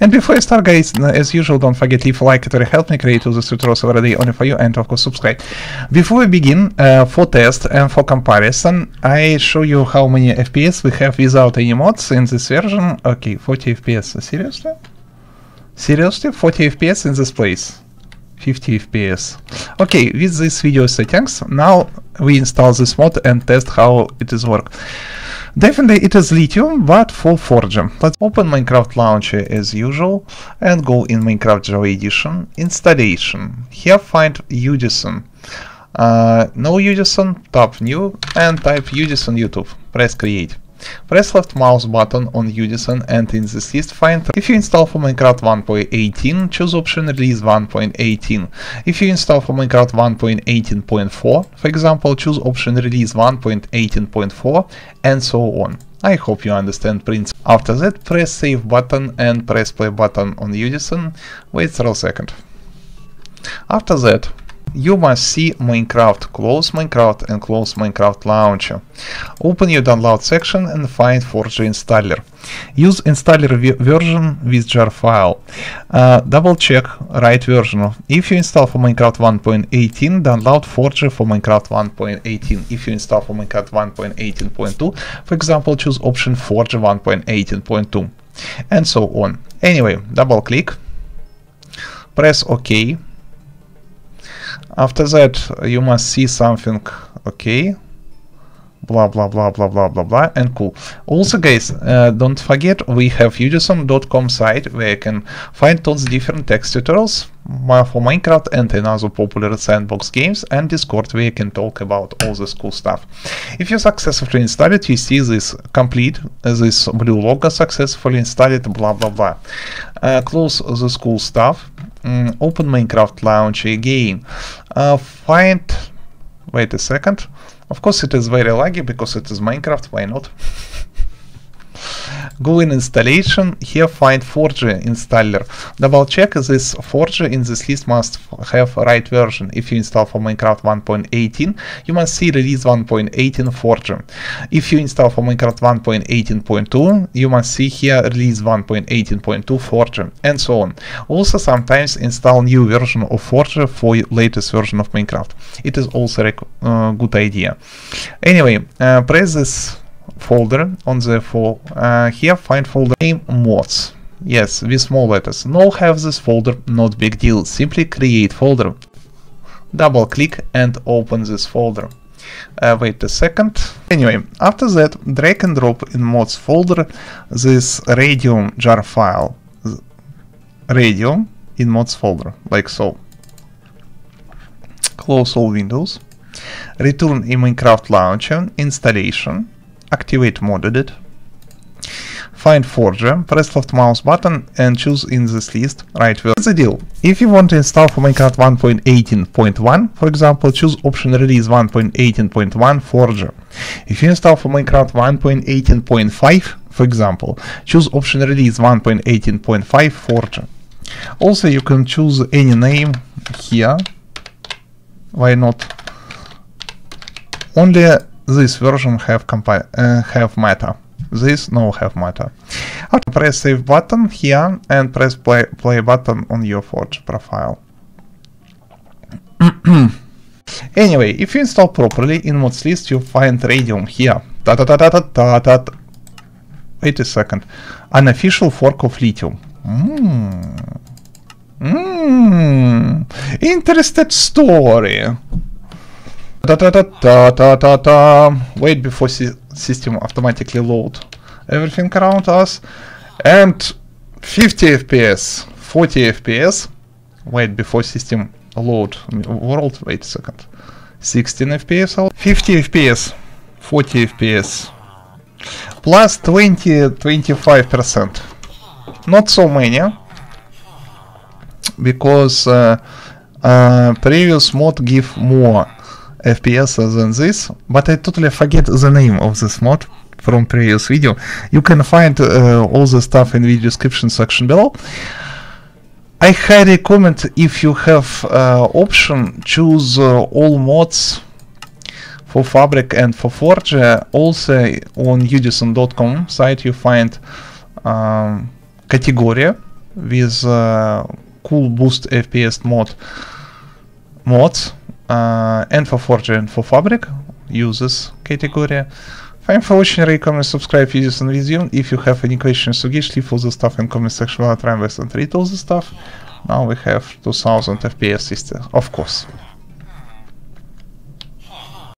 And before I start guys, as usual, don't forget leave a like, it will help me create those tutorials every day only for you and of course subscribe. Before we begin, uh, for test and for comparison, I show you how many FPS we have without any mods in this version. Okay, 40 FPS, seriously? Seriously, 40 FPS in this place? 50 FPS. Okay, with this video settings, now we install this mod and test how it is work. Definitely it is Lithium, but for Forge. Let's open Minecraft Launcher as usual and go in Minecraft Java Edition, Installation. Here find Udisen. Uh, no Udisen, tap New and type Udisen YouTube. Press Create. Press left mouse button on Udisen and in this list find if you install for Minecraft 1.18 choose option release 1.18. If you install for Minecraft 1.18.4 for example choose option release 1.18.4 and so on. I hope you understand principle. After that press save button and press play button on Udisen. Wait for a second. After that you must see Minecraft, close Minecraft and close Minecraft Launcher. Open your download section and find Forge installer. Use installer version with jar file. Uh, double check right version. If you install for Minecraft 1.18, download Forge for Minecraft 1.18. If you install for Minecraft 1.18.2, for example, choose option Forge 1.18.2 and so on. Anyway, double click, press OK after that, you must see something, okay, blah blah blah blah blah blah blah and cool. Also guys uh, don't forget we have udisen.com site where you can find tons different text tutorials for minecraft and another popular sandbox games and discord where you can talk about all this cool stuff. If you successfully install it you see this complete uh, this blue logo successfully installed blah blah blah. Uh, close this cool stuff mm, open minecraft launcher again uh, find wait a second of course it is very laggy because it is Minecraft, why not? Go in installation, here find Forge installer. Double check this Forge in this list must have right version. If you install for Minecraft 1.18, you must see release 1.18 Forge. If you install for Minecraft 1.18.2, you must see here release 1.18.2 Forge, and so on. Also sometimes install new version of Forge for latest version of Minecraft. It is also a uh, good idea. Anyway, uh, press this folder on the fol uh, here find folder name mods. Yes with small letters. No have this folder not big deal. Simply create folder. Double click and open this folder. Uh, wait a second. Anyway after that drag and drop in mods folder this radium jar file. Radium in mods folder like so. Close all windows. Return in minecraft launcher installation activate modded find Forger, press left mouse button and choose in this list right where the deal. If you want to install for Minecraft 1.18.1, for example, choose option release 1.18.1 Forger. If you install for Minecraft 1.18.5, for example, choose option release 1.18.5 Forger. Also, you can choose any name here. Why not? Only this version have compi uh, have meta. This no have meta. Okay, press save button here and press play play button on your Forge profile. anyway, if you install properly in mods list, you find Radium here. Wait a second. Unofficial fork of Lithium. Mmm. Mmm. Interested story. Da da da da da da da. Wait before system automatically load everything around us. And 50 FPS, 40 FPS. Wait before system load world. Wait a second. 16 FPS, 50 FPS, 40 FPS. Plus 20, 25%. Not so many. Because uh, uh, previous mod give more FPS than this, but I totally forget the name of this mod from previous video. You can find uh, all the stuff in the description section below. I highly recommend if you have uh, option, choose uh, all mods for Fabric and for Forge. also on udisen.com site you find um, category with uh, cool boost FPS mod mods uh, and for Forge and for Fabric users category. Thanks for watching, recommend subscribe videos and resume. If you have any questions gish, leave all the stuff in comment section while I try and read all the stuff. Now we have 2000 FPS system, of course.